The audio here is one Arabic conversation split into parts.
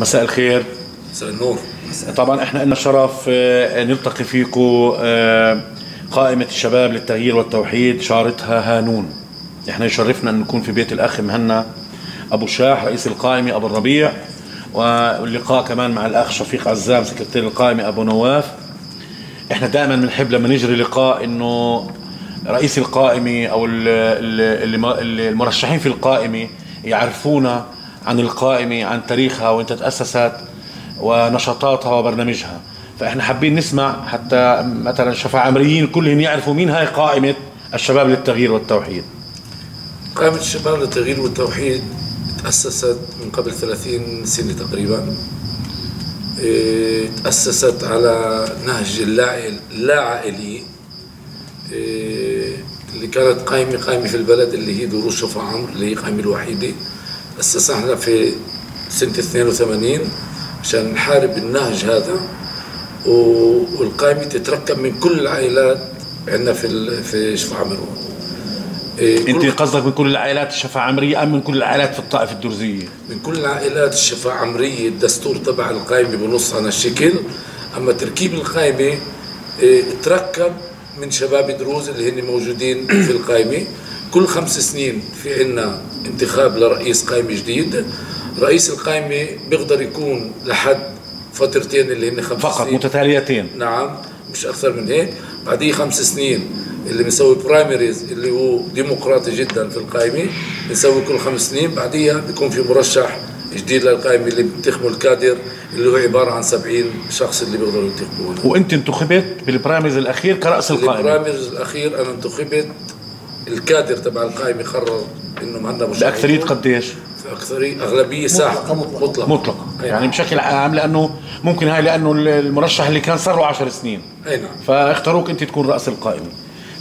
مساء الخير. مساء النور. طبعا إحنا لنا الشرف آه، نلتقي فيكم آه، قائمة الشباب للتغيير والتوحيد شارتها هانون. إحنا يشرفنا أن نكون في بيت الأخ مهنا أبو شاح رئيس القائمة أبو الربيع واللقاء كمان مع الأخ شفيق عزام سكرتير القائمة أبو نواف. إحنا دائما بنحب لما نجري لقاء إنه رئيس القائمة أو ال- ال- ال- المرشحين في القائمة يعرفونا عن القائمة عن تاريخها وين تأسست ونشاطاتها وبرنامجها. فإحنا حابين نسمع حتى مثلا شفاعمريين كلهم يعرفوا مين هاي قائمة الشباب للتغيير والتوحيد. قائمة الشباب للتغيير والتوحيد تأسست من قبل 30 سنة تقريبا. إيه، تأسست على نهج اللا لا عائلي إيه، اللي كانت قائمة قائمة في البلد اللي هي دروس شفا عمرو اللي هي القائمة الوحيدة. أسسنا في سنة 82 عشان نحارب النهج هذا والقائمة تتركب من كل العائلات عندنا في في شفا عمرو. إيه، إنت قصدك من كل العائلات الشفاعمرية أم من كل العائلات في الطائفة الدرزية؟ من كل العائلات الشفاعة عمرية الدستور تبع القائمة بنص على الشكل أما تركيب القائمة إيه، تركب من شباب دروز اللي هن موجودين في القائمة. كل خمس سنين في عنا انتخاب لرئيس قائمة جديد رئيس القائمة بيقدر يكون لحد فترتين اللي هن خمس فقط سنين. متتاليتين. نعم مش أكثر من هيك. بعديه خمس سنين اللي بنسوي برايمريز اللي هو ديمقراطي جدا في القائمه بنسوي كل خمس سنين. بعديها بيكون في مرشح جديد للقائمه اللي بينتخبوا الكادر اللي هو عبارة عن 70 شخص اللي بيقدروا ينتخبوه وأنت انتخبت بال primaries الأخير كرأس القائمة ال primaries الأخير أنا انتخبت الكادر تبع القائمه قرر إنه مهنا مش بأكثرية قديش اكثريه أغلبية ساحقة. مطلقة. مطلق مطلقة. يعني نعم. بشكل عام لأنه ممكن هاي لأنه المرشح اللي كان صار له 10 سنين. أي نعم. فاختاروك أنت تكون رأس القائمة.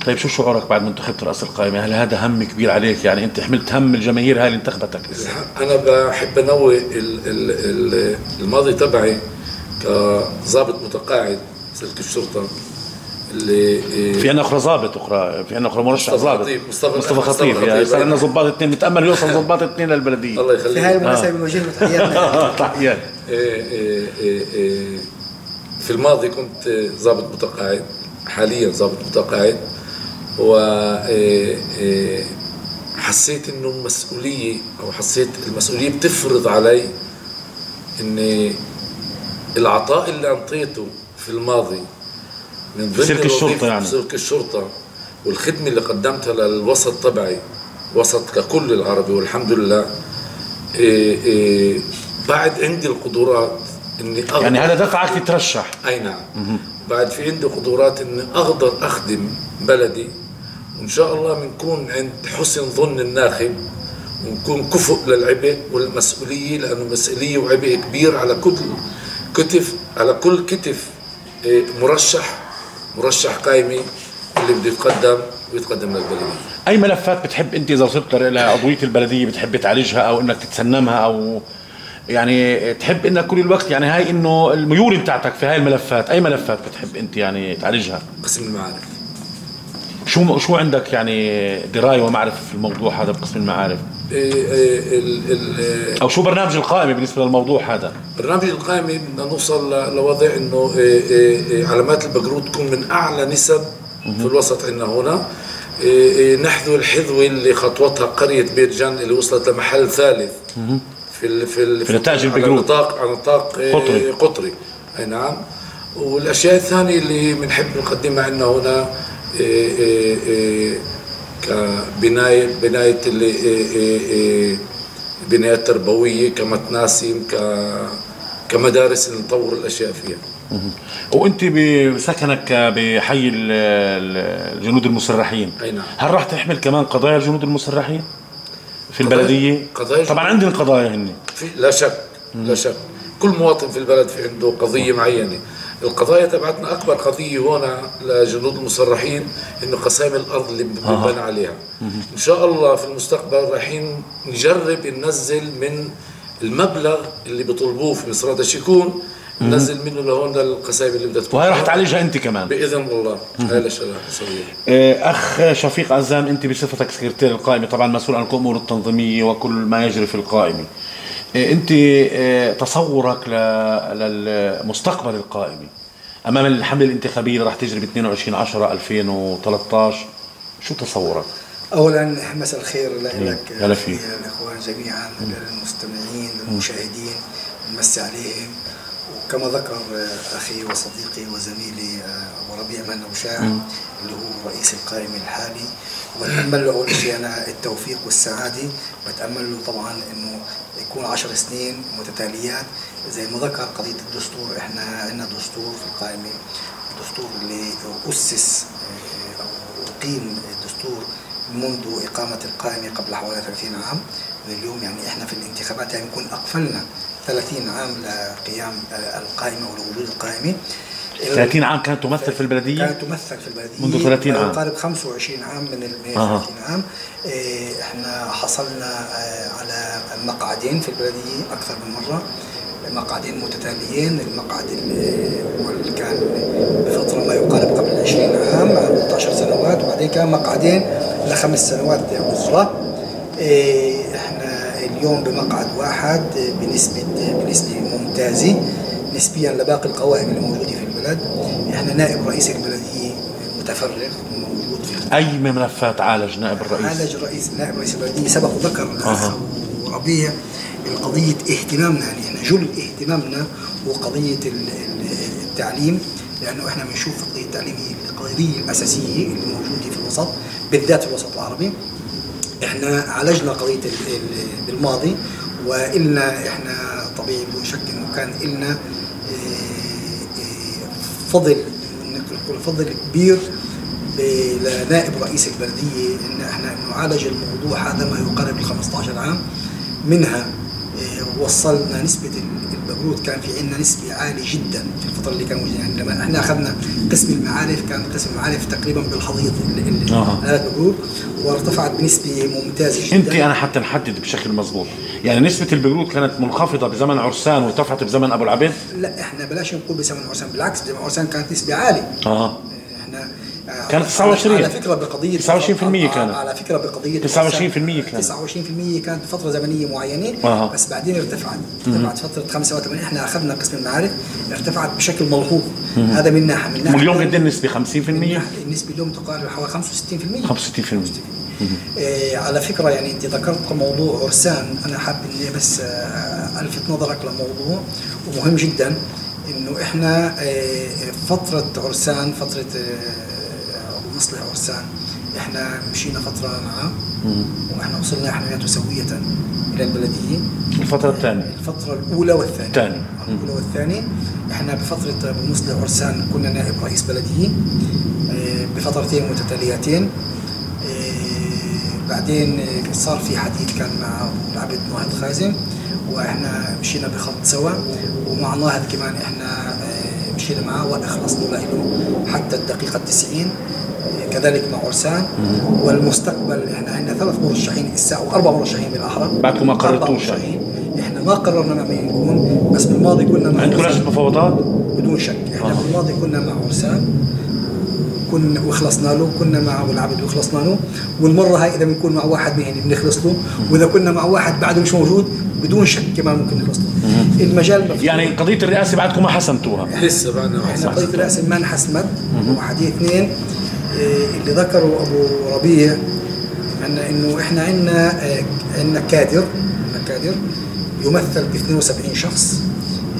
طيب شو شعورك بعد ما انتخبت رأس القائمة؟ هل هذا هم كبير عليك؟ يعني أنت حملت هم الجماهير هاي اللي انتخبتك؟ أنا بحب انوه ال- ال- ال- الماضي تبعي كضابط متقاعد سلك الشرطة. في عنا أخرى ضابط أخرى في عنا أخرى مرشح مصطفى ضابط. خطيب. مصطفى- مصطفى مصطفى خطيب يعني. صار لنا ضباط اثنين نتامل يوصل ضباط اثنين للبلدية. الله في هاي يخليك المناسبة بنوجه له تحياتنا تحيات إيه إيه إيه إيه في الماضي كنت ضابط متقاعد حاليا ضابط متقاعد و إيه إيه حسيت إنه المسؤوليه أو حسيت المسؤولية بتفرض علي إني العطاء اللي انطيته في الماضي من ضمن سلك الوظيفة يعني. سلك الشرطة والخدمة اللي قدمتها للوسط تبعي وسط ككل العربي والحمد لله إيه إيه بعد عندي القدرات إني أقدر يعني هذا دفعك تترشح أي نعم. بعد في عندي قدرات إني أقدر أخدم بلدي وإن شاء الله بنكون عند حسن ظن الناخب ونكون كفؤ للعبء والمسؤولية لأنه مسؤولية وعبء كبير على كل كتف على كل كتف إيه، مرشح. مرشح قائمي اللي بده يتقدم ويتقدم للبلدية. أي ملفات بتحب أنت إذا وصلت لعضويه البلدية بتحب تعالجها أو إنك تتسنمها أو يعني تحب إنك كل الوقت يعني هاي إنه الميول بتاعتك في هاي الملفات أي ملفات بتحب أنت يعني تعالجها؟ قسم المعارف. شو شو عندك يعني دراية ومعرفة في الموضوع هذا بقسم المعارف؟ إيه، إيه، ال- أو شو برنامج القائمة بالنسبة للموضوع هذا؟ برنامج القائمة بدنا نوصل لوضع إنه إيه، إيه، إيه، علامات البقرود تكون من أعلى نسب في الوسط عندنا هنا. إيه، إيه، نحذو الحذوة اللي خطوتها قرية بيت جان اللي وصلت لمحل ثالث في ال في ال في نتائج على البقرود. نطاق على نطاق إيه، قطري. قطري. أي نعم. والأشياء الثانية اللي بنحب نقدمها عندنا هنا إيه، إيه، إيه، كبناية بناية اللي إيه، إيه، إيه، بنايات تربوية كمتناسم ك كمدارس نطور الأشياء فيها. وأنت بسكنك بحي ال- ال- الجنود المسرحين. أي نعم. هل راح تحمل كمان قضايا الجنود المسرحين؟ في قضايا- البلديه قضايا طبعا عندنا قضايا هن لا شك لا شك. كل مواطن في البلد في عنده قضية معينة. القضايا تبعتنا أكبر قضية هنا لجنود المسرحين إنه قسائم الأرض اللي بنبنى عليها. إن شاء الله في المستقبل رايحين نجرب ننزل من المبلغ اللي بيطلبوه في مصرات الشكون ننزل منه لهون للقسائم اللي بدها تكون. وهي راح تعالجها أنت كمان. بإذن الله. هاي رح نسويها آه، أخ شفيق عزام أنت بصفتك سكرتير القائمة طبعا مسؤول عن الأمور التنظيميه وكل ما يجري في القائمة. أنت إيه، تصورك للمستقبل القائمي أمام الحملة الانتخابية اللي راح تجري ب 22 10 2013 شو تصورك؟ اولا مساء الخير لك فيك. الإخوان جميعا للمستمعين للمشاهدين نمسي عليهم وكما ذكر أخي وصديقي وزميلي ابو ربيع مهنا وشاع اللي هو رئيس القائمه الحالي. وبتامل له أول شيء أنا التوفيق والسعادة. بتامل له طبعا إنه يكون عشر سنين متتاليات. زي ما ذكر قضية الدستور إحنا عندنا دستور في القائمة الدستور اللي أسس أو أقيم الدستور منذ إقامة القائمة قبل حوالي 30 عام. اليوم يعني إحنا في الانتخابات يعني نكون أقفلنا 30 عام لقيام آه، القائمة أو لوجود القائمة. 30 عام كانت تمثل في البلدية؟ كانت تمثل في البلدية. منذ 30 ما عام. يقارب 25 عام من ال 30 أها. عام. إيه، إحنا حصلنا آه، على مقعدين في البلدية أكثر من مرة. مقعدين متتاليين. المقعد اللي كان بفترة ما يقارب قبل 20 عام 13 سنوات. وبعدين كان مقعدين لخمس سنوات أخرى إيه، اليوم بمقعد واحد بنسبة بنسبة ممتازة. نسبيا لباقي القوائم اللي موجودة في البلد. إحنا نائب رئيس البلدية متفرغ موجود في أي ملفات عالج نائب الرئيس؟ عالج رئيس نائب رئيس البلدية سبق وذكر الأخ أها. ربيع قضية اهتمامنا يعني إحنا جل اهتمامنا هو قضية ال- ال- التعليم. لأنه إحنا بنشوف قضية التعليم هي القضية الأساسية اللي موجودة في الوسط بالذات في الوسط العربي. إحنا عالجنا ال- بالماضي وإلنا إحنا طبيعي بدون شك إنه كان إلنا آه، آه، فضل نقول فضل كبير لنائب رئيس البلدية إن إحنا نعالج الموضوع هذا ما يقارب ال 15 عام. منها آه، وصلنا نسبة ال- البقرود كان في عندنا نسبة عالية جدا في الفترة اللي كان موجودة يعني لما إحنا أخذنا قسم المعارف كان قسم المعارف تقريبا بالحضيض ال- ال- أها. آلات بقرود وارتفعت بنسبة ممتازة جدا. انت أنا حتى نحدد بشكل مضبوط. يعني نسبة البقرود كانت منخفضة بزمن عرسان وارتفعت بزمن أبو العبيد؟ لا إحنا بلاش نقول بزمن عرسان بالعكس بزمن عرسان كانت نسبة عالية. آه. كانت على- 29. على فكرة بقضيه 29% كانت. على فكرة بقضيه 29% كانت. 29% كانت. فترة زمنية معينة أها. بس بعدين ارتفعت. ارتفعت فترة 85 إحنا أخذنا قسم المعارف ارتفعت بشكل ملحوظ. هذا من ناحيه من ناحيه واليوم قد إيه النسبة 50% من ناحية- النسبة اليوم تقارب حوالي 65% 65% إيه على فكرة يعني أنت ذكرت موضوع عرسان أنا حاب إني بس آه، ألفت نظرك لموضوع ومهم جدا إنه إحنا آه، فترة عرسان فترة آه، عرسان إحنا مشينا فترة معاه وإحنا وصلنا إحنا وياته سوية إلى البلدية. الفترة الثانية. الفترة الأولى والثانية. الثانية. الأولى والثانية. إحنا بفترة أبو مصلح عرسان كنا نائب رئيس بلدية آه، بفترتين متتاليتين. آه، بعدين صار في حديث كان مع أبو العبد ناهض خازم وإحنا مشينا بخط سوا. ومع ناهض كمان إحنا آه، مشينا معاه وأخلصنا له حتى الدقيقة 90 آه، كذلك مع عرسان والمستقبل إحنا عندنا ثلاث مرشحين الساعة واربع مرشحين بالاحرى بعدكم ما قررتوش. مرشحين. إحنا ما قررنا مع مين يكون بس بالماضي كنا مع عندكم. لجنه مفاوضات؟ بدون شك. إحنا آه. بالماضي كنا مع عرسان كنا وخلصنا له. كنا مع أبو العبد وخلصنا له. والمرة هاي إذا بنكون مع واحد منهم بنخلص له. وإذا كنا مع واحد بعده مش موجود بدون شك كمان ممكن نخلص له. المجال مفتوح. يعني قضية الرئاسة بعدكم ما حسمتوها لسه بعدنا. واحد إحنا قضية راس المال انحسمت وحديث اثنين. اللي ذكره أبو ربيع أن إنه إحنا عندنا آه، عندنا كادر عندنا كادر يمثل ب 72 شخص.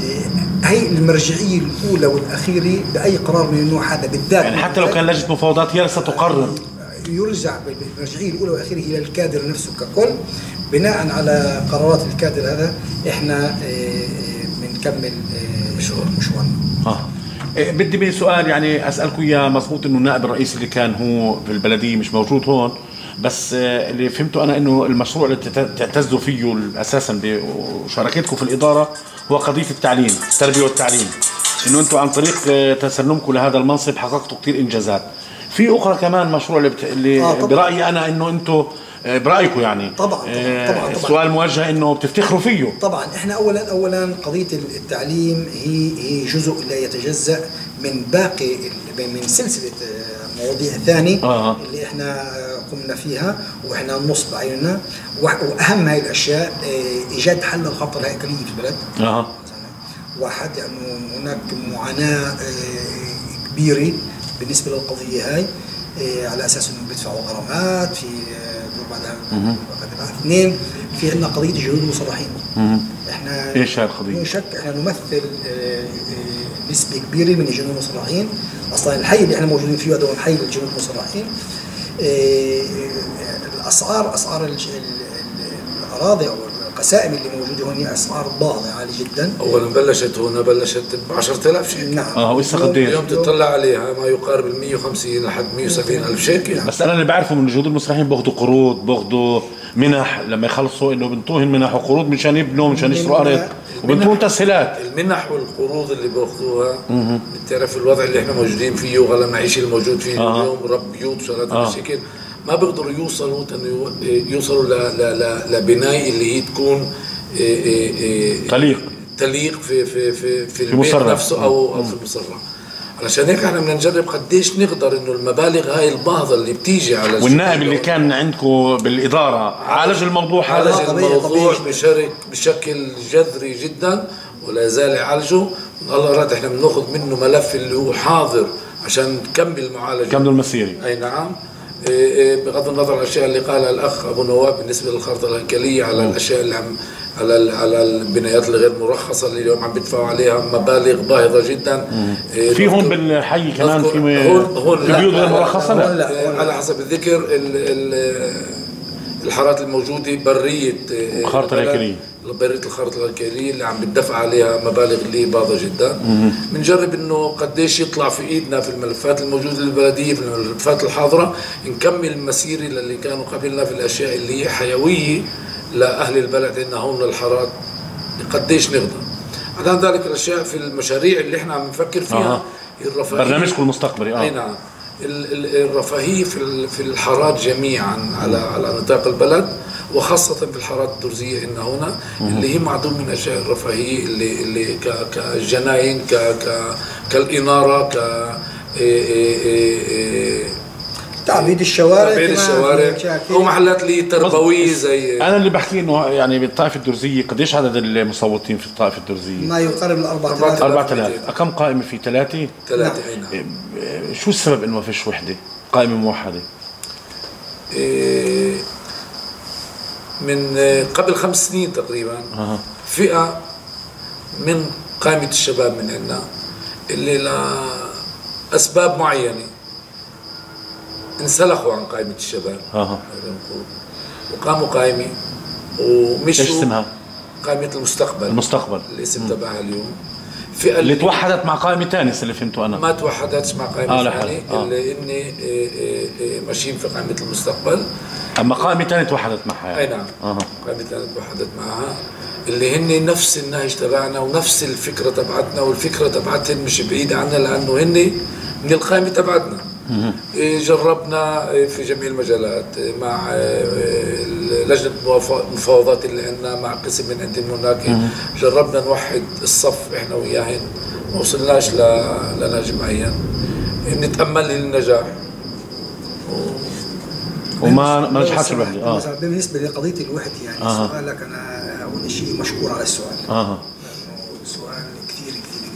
إيه، هي المرجعية الأولى والأخيرة بأي قرار من النوع هذا بالذات. يعني حتى لو كان لجنة مفاوضات هي ستقرر. يرجع بالمرجعية الأولى والأخيرة إلى الكادر نفسه ككل بناء على قرارات الكادر هذا إحنا آه، بنكمل آه، مشوار مشوارنا إيه، بدي بسؤال يعني اسالكم إياه. مضبوط إنه النائب الرئيسي اللي كان هو في البلدية مش موجود هون بس آه، اللي فهمته أنا إنه المشروع اللي تعتزوا فيه أساسا بمشاركتكم في الإدارة هو قضية التعليم التربية والتعليم. إنه أنتم عن طريق آه، تسلمكم لهذا المنصب حققتوا كثير إنجازات. في أخرى كمان مشروع اللي, بت... اللي آه، طبعاً. برأيي أنا إنه أنتم برأيكم يعني. طبعاً، طبعاً، آه، طبعاً، طبعاً. السؤال موجه إنه بتفتخروا فيه. طبعا إحنا اولا اولا قضية التعليم هي هي جزء لا يتجزأ من باقي من سلسلة آه، المواضيع الثاني آه. اللي إحنا قمنا فيها وإحنا نص بعيننا وأهم هاي الأشياء آه، إيجاد حل للخرطه الهيكليه في البلد. أها واحد لأنه هناك معاناة آه، كبيرة بالنسبة للقضية هاي آه، على أساس إنه بيدفعوا غرامات في آه، بعدها. اثنين في عندنا قضية الجنود المصرحين. إحنا إيش هاي القضية؟ بدون شك إحنا نمثل آه، آه، نسبة كبيرة من الجنود المصرحين أصلا الحي اللي إحنا موجودين فيه هذا هو الحي للجنود المصرحين آه، الأسعار أسعار الأراضي أو القسائم اللي موجودة هون أسعار باهظه عالية جدا. اولا بلشت هنا بلشت ب 10000 شيكل نعم. آه وإسا قديش؟ اليوم تطلع عليها ما يقارب ال 150 لحد 170 ألف شيكل بس أنا اللي بعرفه من الجهود المسرحين بياخذوا قروض بياخذوا منح. لما يخلصوا إنه بنطوهم منح وقروض مشان يبنوا مشان يشتروا أرض. وبنطوهم تسهيلات. المنح والقروض اللي باخذوها بتعرف الوضع اللي إحنا موجودين فيه وغلا المعيشي الموجود فيه آه. اليوم رب بيوت وشغلات آه. ما بيقدروا يوصلوا تن- يوصلوا ل- ل- ل- لبناء اللي هي تكون إيه إيه إيه تليق. تليق في في في في البيت مصرح. نفسه أو أو في المصرح علشان هيك إحنا بدنا نجرب قديش نقدر إنه المبالغ هاي الباهظة اللي بتيجي على والنائب اللي كان عندكم بالإدارة عالج الموضوع عالج هذا؟ طبيعي- الموضوع طبيعي. بشرك بشكل جذري جدا ولا يزال يعالجه. الله اراد إحنا بناخذ منه ملف اللي هو حاضر عشان نكمل المعالجة. كملوا المسيري أي نعم. بغض النظر عن الأشياء اللي قالها الأخ أبو نواف بالنسبة للخرطة الهيكليه على الأشياء اللي عم على ال- على البنايات الغير مرخصة اللي اليوم عم بيدفعوا عليها مبالغ باهظة جدا إيه في هون بالحي كمان في هون هون لا. بيوت غير مرخصة هون لا لا. إيه، على حسب الذكر ال- ال- الحارات الموجودة برية الخارطة البلد، الهيكلية. برية الخارطة الهيكليه اللي عم بتدفع عليها مبالغ اللي باهظه جدا. بنجرب إنه قديش يطلع في إيدنا في الملفات الموجودة للبلديه في الملفات الحاضرة نكمل المسيره اللي كانوا قبلنا في الأشياء اللي هي حيوية لأهل البلد عندنا هون للحارات قديش نقدر عدا ذلك الأشياء في المشاريع اللي إحنا عم نفكر فيها أها. الرفاهية. برنامجكم المستقبلي أي آه نعم. ال- ال- الرفاهية في في الحارات جميعا على على نطاق البلد وخاصة في الحارات الدرزية إن هنا اللي هي معدوم من أشياء الرفاهية اللي اللي ك- كالجناين ك ك كالإنارة ك إيه إيه إيه إيه تعبيد الشوارع كمان الشوارع في أشياء كثير. أو محلات اللي تربوية زي أنا اللي بحكي إنه يعني بالطائفة الدرزية قديش عدد المصوتين في الطائفة الدرزية؟ ما يقارب ال 4000 4000 كم قائمة في ثلاثة؟ ثلاثة أي نعم إيه، شو السبب إنه ما فيش وحدة؟ قائمة موحده إيه، من آه، قبل خمس سنين تقريبا فئة من قائمة الشباب من عندنا اللي لأسباب معينة انسلخوا عن قائمة الشباب. نقول. وقاموا قائمة إيش ومشوا اسمها؟ قائمة المستقبل. المستقبل. الاسم تبعها اليوم. فئة اللي توحدت مع قائمة ثانية اللي فهمته أنا. ما توحدتش مع قائمة آه، آه. ثانية آه. اللي إني إيه، إيه، إيه، ماشيين في قائمة المستقبل. أما قائمة ثانية توحدت معها أي يعني. نعم. أها قائمة الآن توحدت معها. اللي هن نفس النهج تبعنا ونفس الفكرة تبعتنا والفكرة تبعتهم مش بعيدة عنا لأنه هن من القائمة تبعتنا. جربنا إيه، في جميع المجالات إيه، مع إيه، لجنة الموافق- المفاوضات اللي عندنا مع قسم من عندهم هناك. جربنا نوحد الصف إحنا وياهن ما وصلناش ل- لنهج معين. بنتأمل للنجاح. وما ما نجحتش الوحده آه. مثلا بالنسبة لقضية الوحدة يعني آه. سؤالك أنا أول شيء مشكور على السؤال. أها لأنه سؤال كثير كثير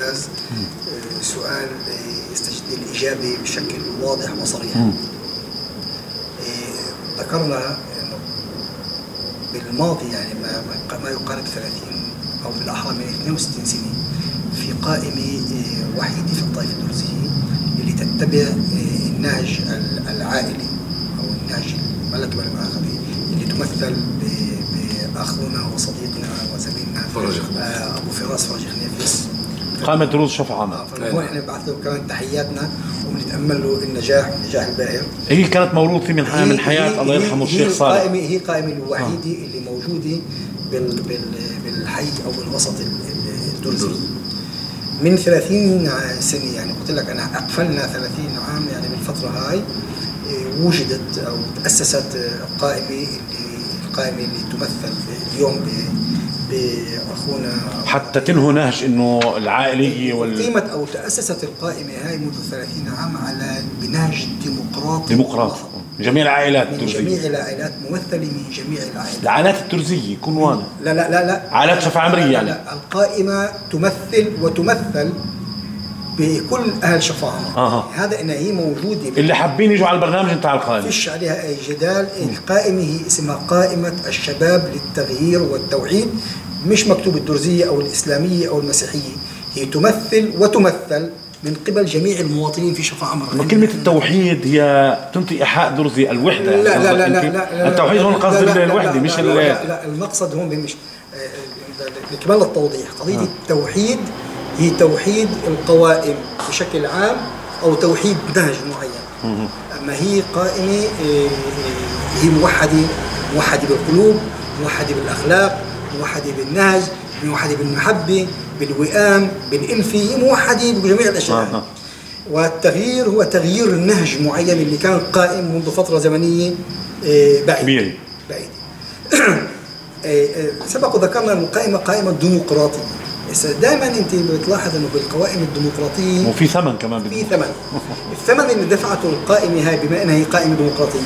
ممتاز آه، سؤال يستجد الإجابة بشكل واضح وصريح. آه، ذكرنا إنه بالماضي يعني ما ما- يقارب 30 أو بالأحرى من 62 سنة في قائمة آه، وحيدة في الطائفة الدرزيه اللي تتبع النهج ال- العائلي أو النهج الملكي والمآخذي اللي تمثل بأخونا وصديقنا وزميلنا فرج أبو فراس فرج خنيفيس شفعة. عامة فهون إحنا بنبعث له كمان تحياتنا وبنتأمل له النجاح والنجاح الباهر. هي كانت موروثة من حياة من حياة الله يرحمه الشيخ هي صالح. القائمة هي القائمة الوحيدة اللي موجودة بال بال بالحي أو بالوسط ال- ال- الدرزي من 30 ع- سنة يعني قلت لك أنا أقفلنا 30 عام يعني بالفترة هاي إيه، وجدت أو تأسست آه، قائمة اللي القائمة اللي تمثل اليوم بأخونا حتى تنهوا نهج إنه العائليه وال قيمت أو تأسست القائمة هاي منذ 30 عام على بنهج ديمقراطي. ديمقراطي. جميع العائلات من الترزية. جميع العائلات ممثلة من جميع العائلات. العائلات الترزية كنوان لا لا لا لا. عائلات شفا عمرية لا يعني. لا. القائمة تمثل وتمثل بكل أهل شفا عمر أها. هذا إنها هي موجودة اللي حابين يجوا على البرنامج بتاع القائمة. فيش عليها أي جدال. القائمة هي اسمها قائمة الشباب للتغيير والتوحيد مش مكتوب الدرزية أو الإسلامية أو المسيحية. هي تمثل وتمثل من قبل جميع المواطنين في شفا عمر ما كلمة التوحيد هي تنطي إيحاء درزي الوحدة؟ لا لا لا لا؟ لا, لا التوحيد هون لا قصد لا لا الوحدة لا مش لا, ال- لا, لا المقصد هون مش آه، لكمال التوضيح. قضية التوحيد هي توحيد القوائم بشكل عام أو توحيد نهج معين. أما هي قائمة آه، آه، هي موحدة موحدة بالقلوب موحدة بالأخلاق موحدة بالنهج موحدة بالمحبة بالوئام بالإلفة هي موحدة بجميع الأشياء. آه. والتغيير هو تغيير نهج معين اللي كان قائم منذ بعيدة. كبيرة. بعيدة. آه، آه، سبق وذكرنا أن القائمة قائمة ديمقراطية دائما أنت بتلاحظ أنه بالقوائم الديمقراطية وفي ثمن كمان في ثمن. الثمن اللي دفعته القائمة هاي بما إنها هي قائمة ديمقراطية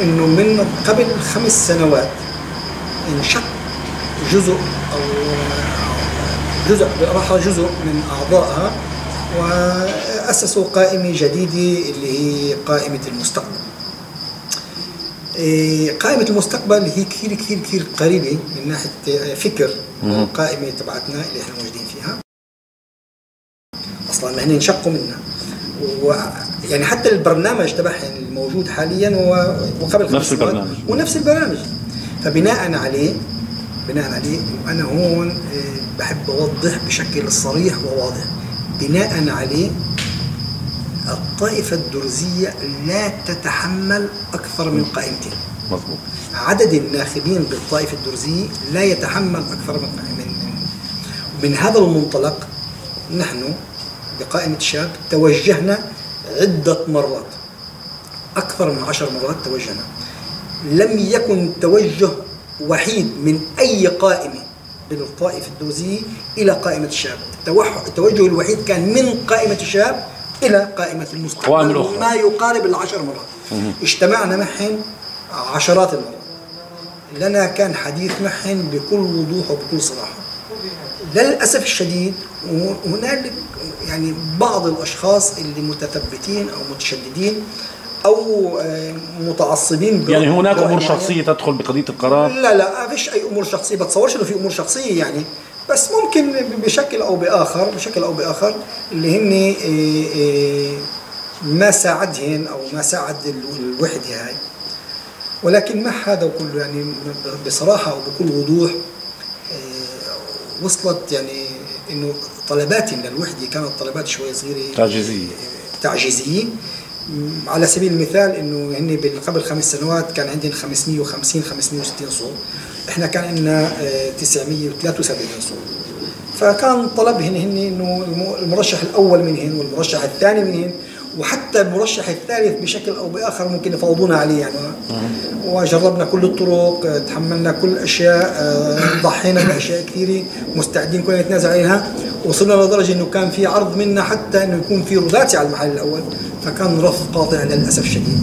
إنه من قبل خمس سنوات انشق جزء أو جزء راح جزء من أعضائها وأسسوا قائمة جديدة اللي هي قائمة المستقبل. قائمة المستقبل هي كثير كثير كثير قريبة من ناحية فكر القائمة تبعتنا اللي إحنا موجودين فيها. أصلا هن انشقوا منا و يعني حتى البرنامج تبعهم الموجود حاليا هو وقبل نفس البرنامج. ونفس البرنامج. فبناء عليه بناء عليه وأنا هون آه، بحب أوضح بشكل صريح وواضح. بناء عليه الطائفة الدرزية لا تتحمل أكثر من قائمتين. مضبوط عدد الناخبين بالطائفة الدرزية لا يتحمل أكثر من من من هذا المنطلق نحن بقائمة الشاب توجهنا عدة مرات. أكثر من عشر مرات توجهنا. لم يكن توجه وحيد من أي قائمة بالطائفة الدرزية إلى قائمة الشاب التوجه الوحيد كان من قائمة الشاب إلى قائمة المستقبل. ما يقارب العشر مرات. اجتمعنا معهم عشرات المرات. لنا كان حديث معهم بكل وضوح وبكل صراحة. للأسف الشديد هنالك يعني بعض الأشخاص اللي متثبتين أو متشددين أو آه، متعصبين يعني هناك معين. شخصية تدخل بقضية القرار؟ لا لا ما فيش أي أمور شخصية. بتصورش إنه في أمور شخصية يعني. بس ممكن بشكل أو بآخر بشكل أو بآخر اللي هن إيه، إيه، ما ساعدهن أو ما ساعد ال- الوحدة هاي. ولكن مع هذا كله يعني بصراحة وبكل وضوح إيه، وصلت يعني إنه طلباتنا للوحده كانت طلبات شوي صغيرة تعجيزية. م- على سبيل المثال إنه هن قبل خمس سنوات كان عندنا 550 560 صوت. إحنا كان عندنا آه، 973 صوت. فكان طلبهن هن إنه الم- المرشح الأول منهن والمرشح الثاني منهن وحتى المرشح الثالث بشكل أو بآخر ممكن يفاوضونا عليه يعني. وجربنا كل الطرق آه، تحملنا كل الأشياء آه، ضحينا بأشياء كثيرة مستعدين كنا نتنازل عليها وصلنا لدرجة إنه كان في عرض منا حتى إنه يكون في رذاتي على المحل الأول. فكان رفض قاطع للأسف الشديد.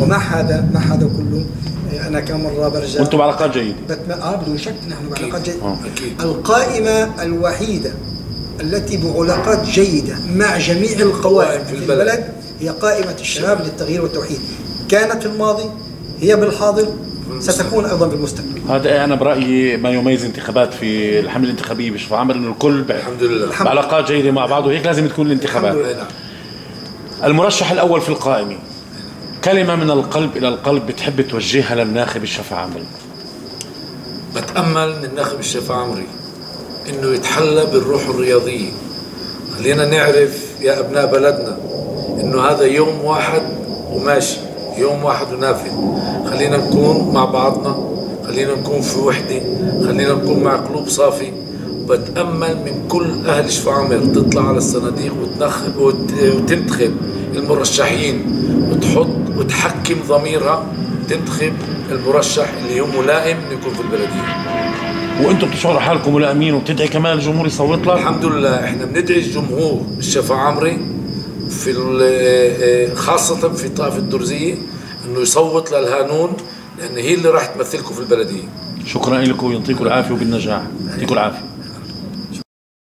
ومع هذا مع هذا كله آه، أنا كم مرة برجع. وأنتم بعلاقات جيدة. بتم... آه بدون شك نحن بعلاقات جيدة. آه. أكيد. القائمة الوحيدة التي بعلاقات جيدة مع جميع القوائم في البلد. هي قائمة الشباب للتغيير والتوحيد. كانت في الماضي هي بالحاضر ستكون أيضا بالمستقبل. هذا أنا برأيي ما يميز انتخابات في الحملة الانتخابية بشفا عمر إنه الكل ب- الحمد لله. الحمد. بعلاقات جيدة مع بعض وهيك لازم تكون الانتخابات. الحمد أي نعم. المرشح الأول في القائمة كلمة من القلب إلى القلب بتحب توجهها للناخب الشفا عمري. بتأمل من ناخب الشيخ عمري إنه يتحلى بالروح الرياضية. خلينا نعرف يا أبناء بلدنا إنه هذا يوم واحد وماشي يوم واحد ونافذ. خلينا نكون مع بعضنا خلينا نكون في وحدة خلينا نكون مع قلوب صافي. بتأمل من كل أهل شفا عمر تطلع على الصناديق وتنتخب المرشحين. وتحط وتحكم ضميرها تنتخب المرشح اللي هو ملائم إنه يكون في البلدية. وأنتم بتشعروا حالكم ملائمين وبتدعي كمان الجمهور يصوت لك الحمد لله إحنا بندعي الجمهور الشفا عمري في ال- خاصة في طائفة الدرزية إنه يصوت للهانون لأن هي اللي راح تمثلكم في البلدية. شكرا لكم ويعطيكم العافية وبالنجاح. يعطيكم العافية.